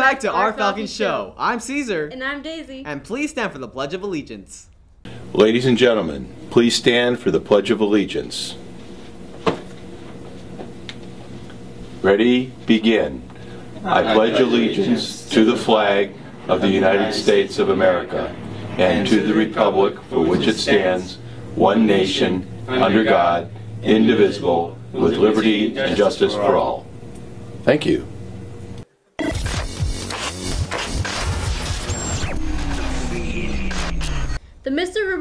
back to Our Falcon Show. I'm Caesar. And I'm Daisy. And please stand for the Pledge of Allegiance. Ladies and gentlemen, please stand for the Pledge of Allegiance. Ready? Begin. I pledge allegiance to the flag of the United States of America and to the republic for which it stands, one nation, under God, indivisible, with liberty and justice for all. Thank you.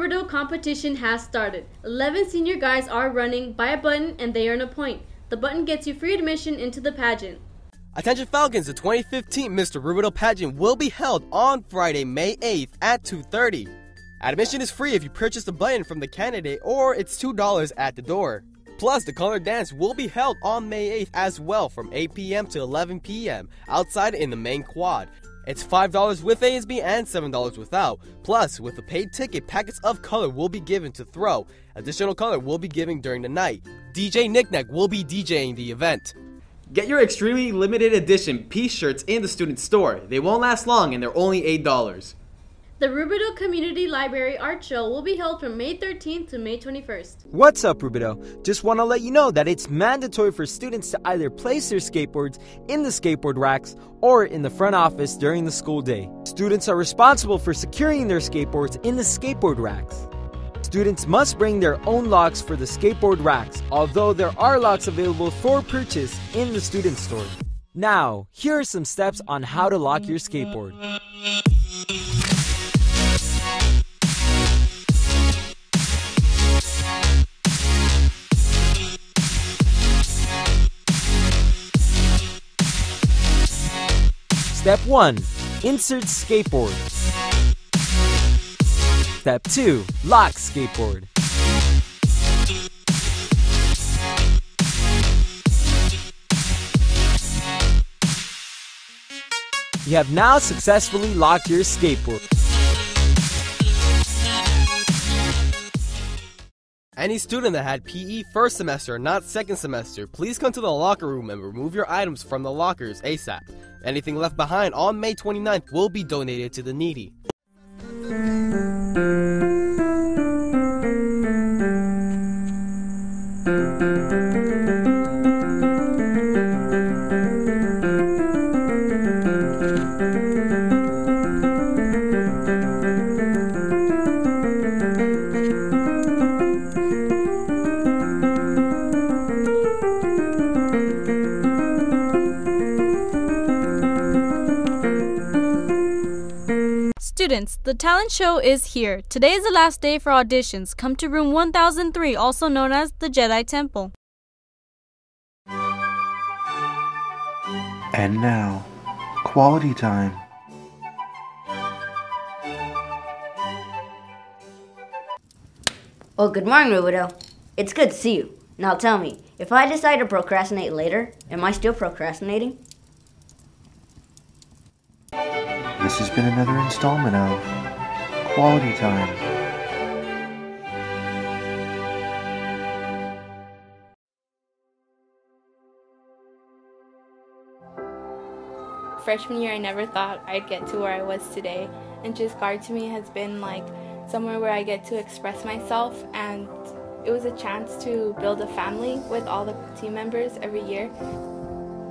Mr. Competition has started. 11 senior guys are running by a button and they earn a point. The button gets you free admission into the pageant. Attention Falcons, the 2015 Mr. Rubidoux pageant will be held on Friday, May 8th at 2.30. Admission is free if you purchase the button from the candidate or it's $2 at the door. Plus, the color dance will be held on May 8th as well from 8 p.m. to 11 p.m. outside in the main quad. It's $5 with ASB and $7 without. Plus, with a paid ticket, packets of color will be given to throw. Additional color will be given during the night. DJ Knickknack will be DJing the event. Get your extremely limited edition Peace shirts in the student store. They won't last long and they're only $8. The Rubidoux Community Library Art Show will be held from May 13th to May 21st. What's up, Rubidoux? Just want to let you know that it's mandatory for students to either place their skateboards in the skateboard racks or in the front office during the school day. Students are responsible for securing their skateboards in the skateboard racks. Students must bring their own locks for the skateboard racks, although there are locks available for purchase in the student store. Now, here are some steps on how to lock your skateboard. Step 1. Insert skateboard. Step 2. Lock skateboard. You have now successfully locked your skateboard. Any student that had PE first semester, not second semester, please come to the locker room and remove your items from the lockers ASAP. Anything left behind on May 29th will be donated to the needy. Students, the talent show is here. Today is the last day for auditions. Come to room 1003, also known as the Jedi Temple. And now, quality time. Well, good morning, Rubidoux. It's good to see you. Now tell me, if I decide to procrastinate later, am I still procrastinating? This has been another installment of Quality Time. Freshman year, I never thought I'd get to where I was today. And just guard to me has been like somewhere where I get to express myself and it was a chance to build a family with all the team members every year.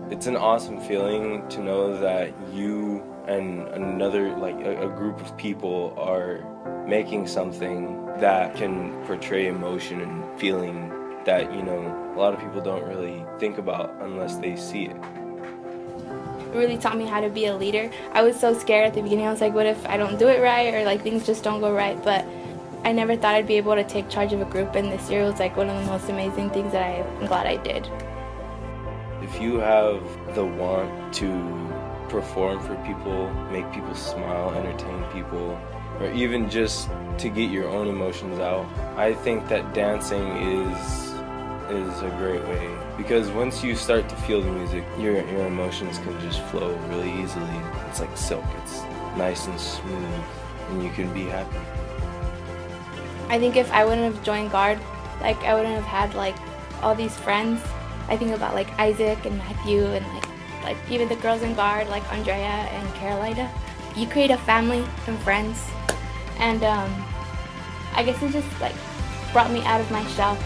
It's an awesome feeling to know that you and another, like a, a, group of people are making something that can portray emotion and feeling that, you know, a lot of people don't really think about unless they see it. It really taught me how to be a leader. I was so scared at the beginning. I was like, what if I don't do it right or like things just don't go right? But I never thought I'd be able to take charge of a group, and this year was like one of the most amazing things that I'm glad I did. If you have the want to perform for people, make people smile, entertain people, or even just to get your own emotions out, I think that dancing is is a great way because once you start to feel the music, your your emotions can just flow really easily. It's like silk. It's nice and smooth, and you can be happy. I think if I wouldn't have joined Guard, like I wouldn't have had like all these friends. I think about like Isaac and Matthew and like like even the girls in guard, like Andrea and Carolina. You create a family and friends, and um, I guess it just like brought me out of my shell.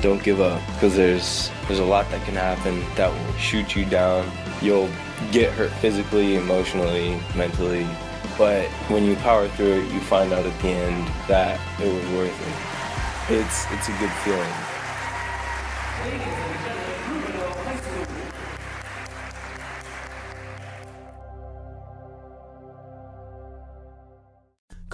Don't give up, because there's there's a lot that can happen that will shoot you down. You'll get hurt physically, emotionally, mentally, but when you power through it, you find out at the end that it was worth it. It's it's a good feeling.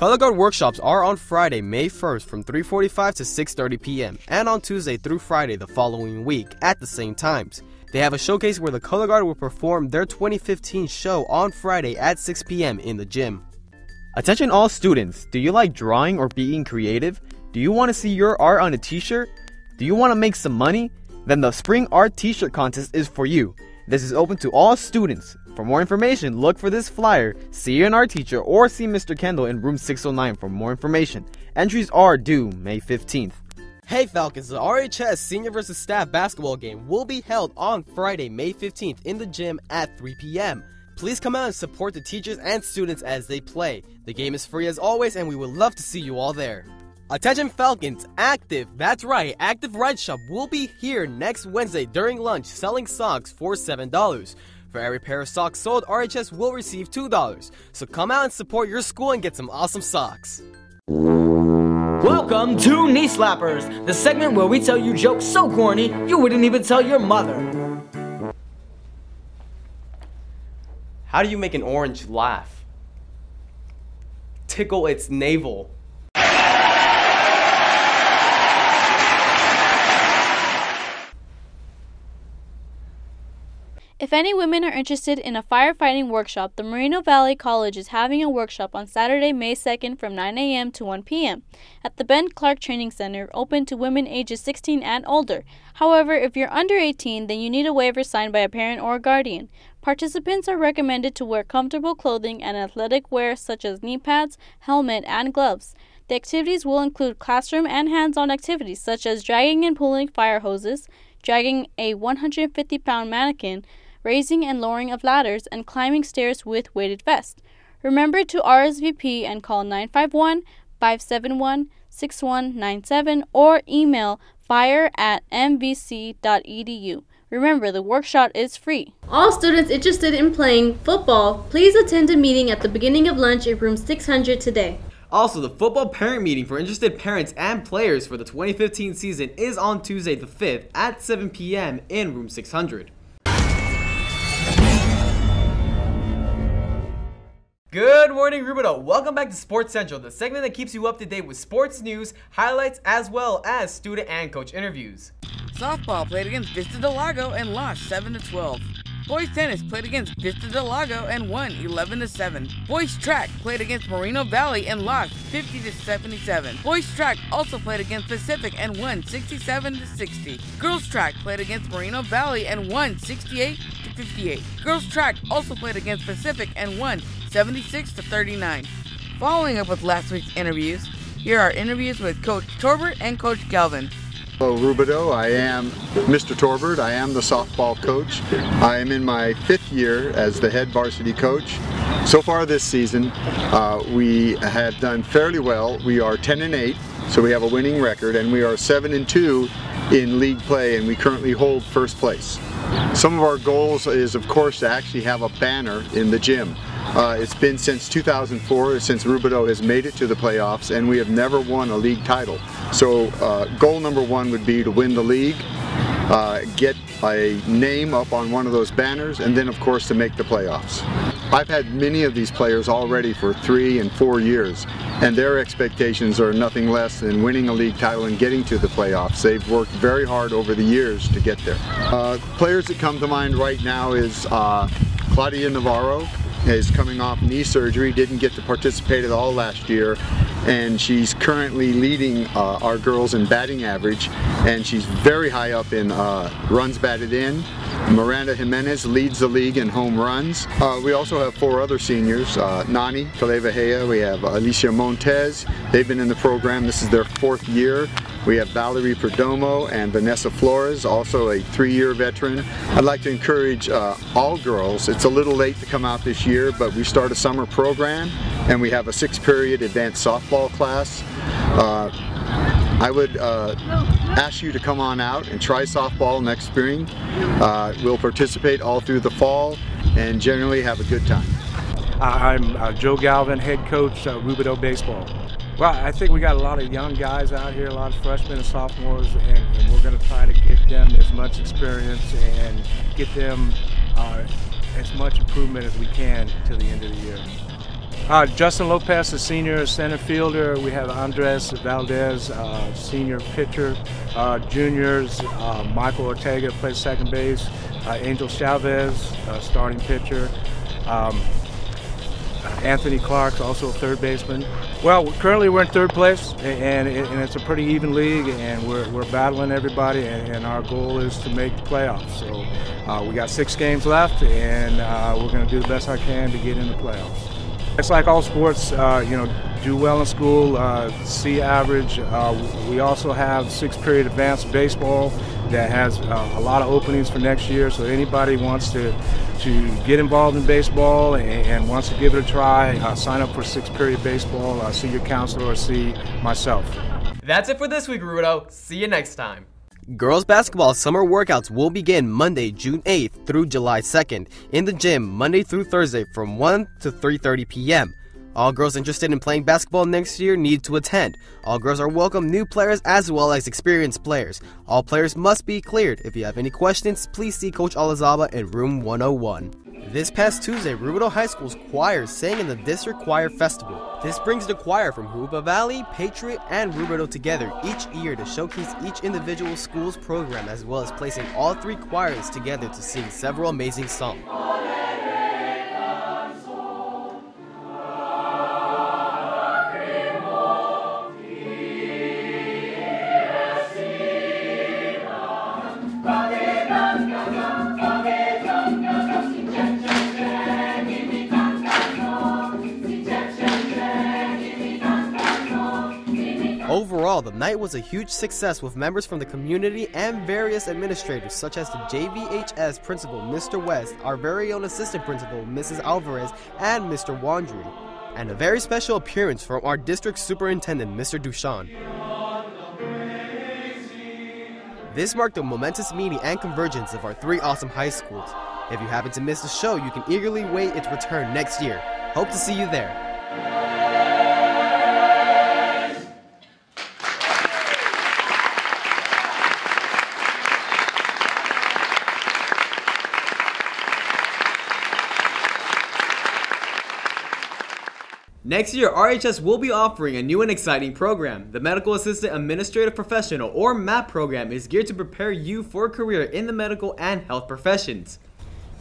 Color Guard workshops are on Friday, May 1st from 3:45 to 6:30 p.m. and on Tuesday through Friday the following week at the same times. They have a showcase where the Color Guard will perform their 2015 show on Friday at 6 p.m. in the gym. Attention all students, do you like drawing or being creative? Do you want to see your art on a t-shirt? Do you want to make some money? Then the Spring Art T-shirt contest is for you. This is open to all students. For more information, look for this flyer, see an art teacher, or see Mr. Kendall in room 609 for more information. Entries are due May 15th. Hey Falcons, the RHS Senior vs. Staff basketball game will be held on Friday, May 15th in the gym at 3 p.m. Please come out and support the teachers and students as they play. The game is free as always, and we would love to see you all there. Attention Falcons, Active, that's right, Active Ride Shop will be here next Wednesday during lunch selling socks for $7. For every pair of socks sold, RHS will receive $2. So come out and support your school and get some awesome socks. Welcome to Knee Slappers, the segment where we tell you jokes so corny you wouldn't even tell your mother. How do you make an orange laugh? Tickle its navel. If any women are interested in a firefighting workshop, the Moreno Valley College is having a workshop on Saturday, May 2nd from 9 a.m. to 1 p.m. at the Ben Clark Training Center, open to women ages 16 and older. However, if you're under 18, then you need a waiver signed by a parent or a guardian. Participants are recommended to wear comfortable clothing and athletic wear such as knee pads, helmet, and gloves. The activities will include classroom and hands on activities such as dragging and pulling fire hoses, dragging a 150 pound mannequin, raising and lowering of ladders, and climbing stairs with weighted vest. Remember to RSVP and call 951 571 6197 or email fire at mvc.edu. Remember, the workshop is free. All students interested in playing football, please attend a meeting at the beginning of lunch in room 600 today. Also, the football parent meeting for interested parents and players for the 2015 season is on Tuesday the 5th at 7 p.m. in room 600. Good morning, Rubidoux. Welcome back to Sports Central, the segment that keeps you up to date with sports news, highlights, as well as student and coach interviews. Softball played against Vista Del Lago and lost 7 to 12. Boys tennis played against Vista Del Lago and won 11 to 7. Boys track played against Moreno Valley and lost 50 to 77. Boys track also played against Pacific and won 67 to 60. Girls track played against Moreno Valley and won 68 to 58. Girls track also played against Pacific and won 76 to 39. Following up with last week's interviews, here are interviews with Coach Torbert and Coach Galvin. Hello Rubidoux, I am Mr. Torbert, I am the softball coach. I am in my fifth year as the head varsity coach. So far this season, uh, we have done fairly well. We are 10 and 8, so we have a winning record, and we are 7 and 2 in league play, and we currently hold first place. Some of our goals is, of course, to actually have a banner in the gym. Uh, it's been since 2004 since Rubidoux has made it to the playoffs and we have never won a league title. So uh, goal number one would be to win the league, uh, get a name up on one of those banners, and then of course to make the playoffs. I've had many of these players already for three and four years, and their expectations are nothing less than winning a league title and getting to the playoffs. They've worked very hard over the years to get there. Uh, players that come to mind right now is uh, Claudia Navarro, is coming off knee surgery, didn't get to participate at all last year, and she's currently leading uh, our girls in batting average, and she's very high up in uh, runs batted in. Miranda Jimenez leads the league in home runs. Uh, we also have four other seniors, uh, Nani Kalevahea, we have Alicia Montez. They've been in the program, this is their fourth year. We have Valerie Perdomo and Vanessa Flores, also a three-year veteran. I'd like to encourage uh, all girls. It's a little late to come out this year, but we start a summer program and we have a six-period advanced softball class. Uh, I would uh, ask you to come on out and try softball next spring. Uh, we'll participate all through the fall and generally have a good time. I'm uh, Joe Galvin, head coach of Rubidoux Baseball. Well, I think we got a lot of young guys out here, a lot of freshmen and sophomores, and, and we're going to try to get them as much experience and get them uh, as much improvement as we can to the end of the year. Uh, Justin Lopez, a senior center fielder. We have Andres Valdez, uh, senior pitcher. Uh, juniors, uh, Michael Ortega plays second base. Uh, Angel Chavez, starting pitcher. Um, Anthony Clark's also a third baseman. Well, currently we're in third place, and, and it's a pretty even league, and we're, we're battling everybody, and, and our goal is to make the playoffs. So uh, we got six games left, and uh, we're going to do the best I can to get in the playoffs. It's like all sports, uh, you know, do well in school, uh, C average. Uh, we also have six period advanced baseball that has uh, a lot of openings for next year. So anybody wants to to get involved in baseball and, and wants to give it a try, uh, sign up for six period baseball. Uh, see your counselor or see myself. That's it for this week, Rubidoux. See you next time. Girls basketball summer workouts will begin Monday, June 8th through July 2nd in the gym Monday through Thursday from 1 to 3:30 p.m. All girls interested in playing basketball next year need to attend. All girls are welcome new players as well as experienced players. All players must be cleared. If you have any questions, please see Coach Alazaba in room 101. This past Tuesday, Rubidoux High School's choir sang in the District Choir Festival. This brings the choir from Jurupa Valley, Patriot, and Rubidoux together each year to showcase each individual school's program as well as placing all three choirs together to sing several amazing songs. Was a huge success with members from the community and various administrators such as the JVHS principal, Mr. West, our very own assistant principal, Mrs. Alvarez, and Mr. Wandry, and a very special appearance from our district superintendent, Mr. Duchon. This marked a momentous meeting and convergence of our three awesome high schools. If you happen to miss the show, you can eagerly wait its return next year. Hope to see you there. Next year, RHS will be offering a new and exciting program. The Medical Assistant Administrative Professional, or MAP program, is geared to prepare you for a career in the medical and health professions.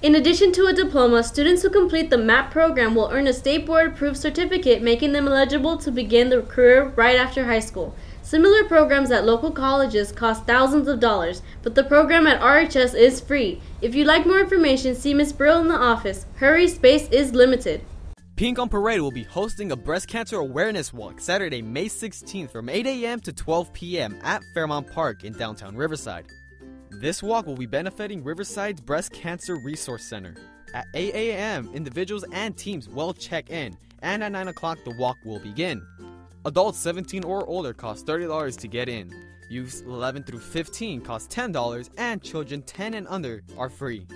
In addition to a diploma, students who complete the MAP program will earn a state board approved certificate, making them eligible to begin their career right after high school. Similar programs at local colleges cost thousands of dollars, but the program at RHS is free. If you'd like more information, see Ms. Brill in the office. Hurry, space is limited. Pink on Parade will be hosting a breast cancer awareness walk Saturday, May 16th from 8 a.m. to 12 p.m. at Fairmount Park in downtown Riverside. This walk will be benefiting Riverside's Breast Cancer Resource Center. At 8 a.m., individuals and teams will check in, and at 9 o'clock, the walk will begin. Adults 17 or older cost $30 to get in. Youths 11 through 15 cost $10, and children 10 and under are free.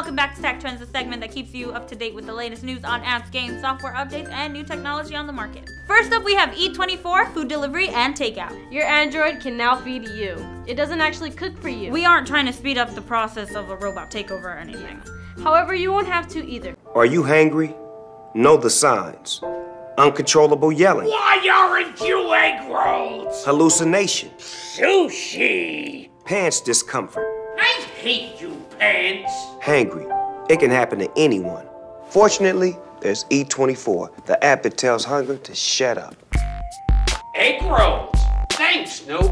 Welcome back to Tech Trends, the segment that keeps you up to date with the latest news on apps, games, software updates, and new technology on the market. First up, we have Eat24, food delivery and takeout. Your Android can now feed you. It doesn't actually cook for you. We aren't trying to speed up the process of a robot takeover or anything. However, you won't have to either. Are you hangry? Know the signs. Uncontrollable yelling. Why aren't you egg rolls? Hallucination. Sushi. Pants discomfort. I hate you, pants. Hangry. It can happen to anyone. Fortunately, there's Eat24, the app that tells hunger to shut up. Egg rolls. Thanks, Snoop.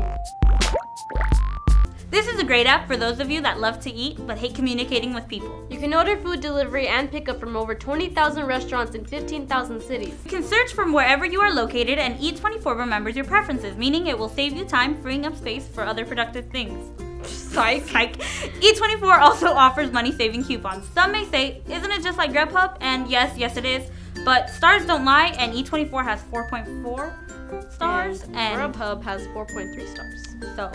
This is a great app for those of you that love to eat but hate communicating with people. You can order food delivery and pickup from over 20,000 restaurants in 15,000 cities. You can search from wherever you are located and Eat24 remembers your preferences, meaning it will save you time freeing up space for other productive things. Psych. Psych. Eat24 also offers money saving coupons. Some may say, isn't it just like Grubhub? And yes, yes it is. But stars don't lie, and Eat24 has 4.4 stars, and, and Grubhub has 4.3 stars. So,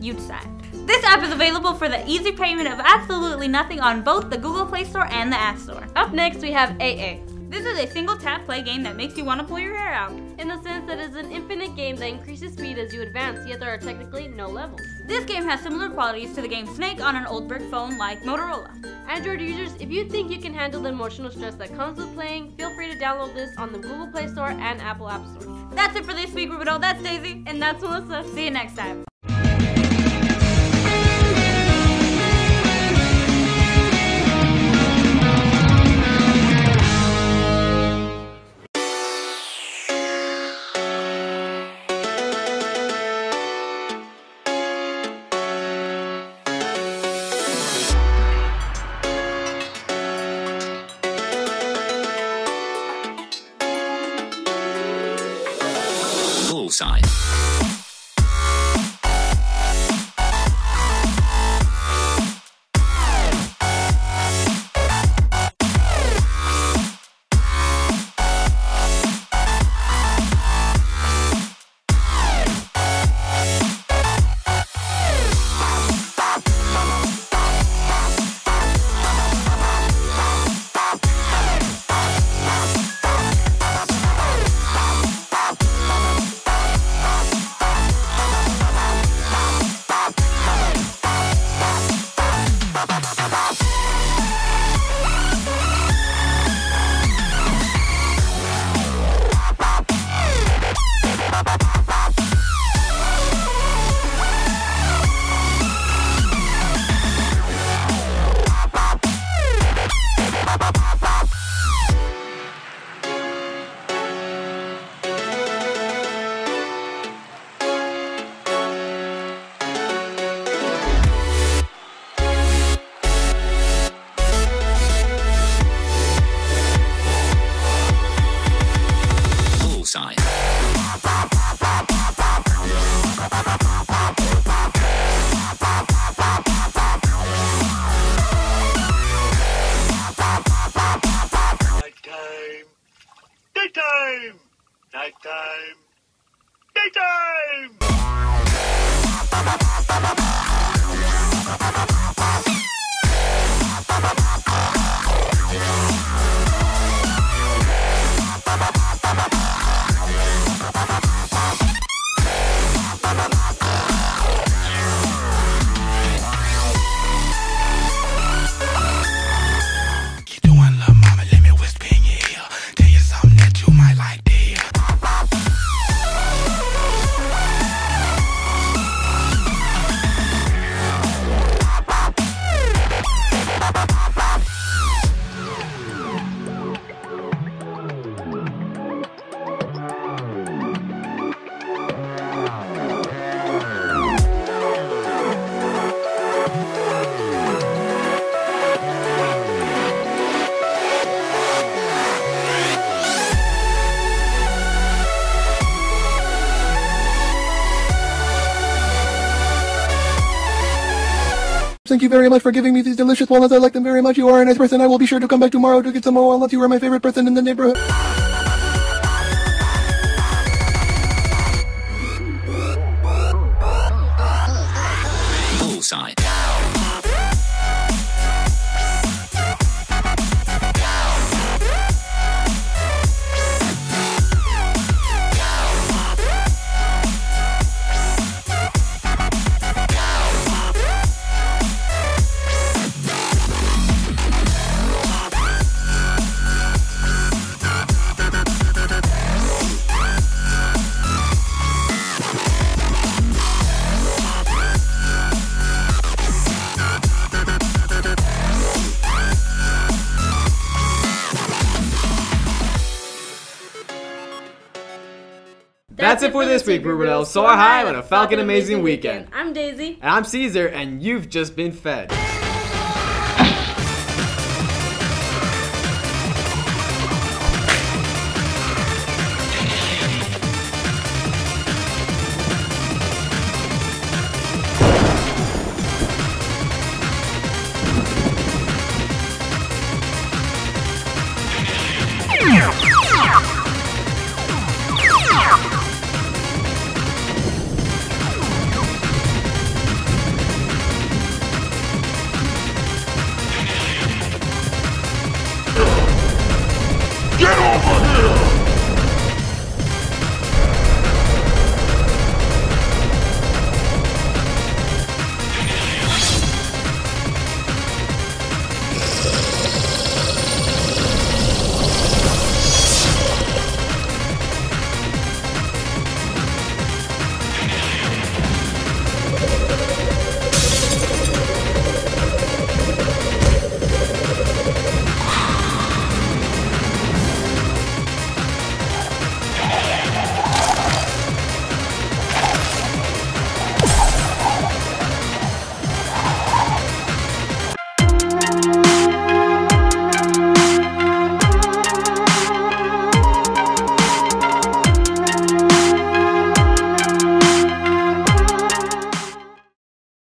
you decide. This app is available for the easy payment of absolutely nothing on both the Google Play Store and the App Store. Up next, we have AA. This is a single tap play game that makes you want to pull your hair out. In the sense that it's an infinite game that increases speed as you advance, yet there are technically no levels. This game has similar qualities to the game Snake on an old brick phone like Motorola. Android users, if you think you can handle the emotional stress that comes with playing, feel free to download this on the Google Play Store and Apple App Store. That's it for this week, Rubidoux. That's Daisy. And that's Melissa. See you next time. Thank you very much for giving me these delicious walnuts. I like them very much. You are a nice person. I will be sure to come back tomorrow to get some more walnuts. You are my favorite person in the neighborhood. That's it for this week, Rubidoux. Soar high on a Falcon amazing weekend. I'm Daisy. And I'm Caesar, and you've just been fed.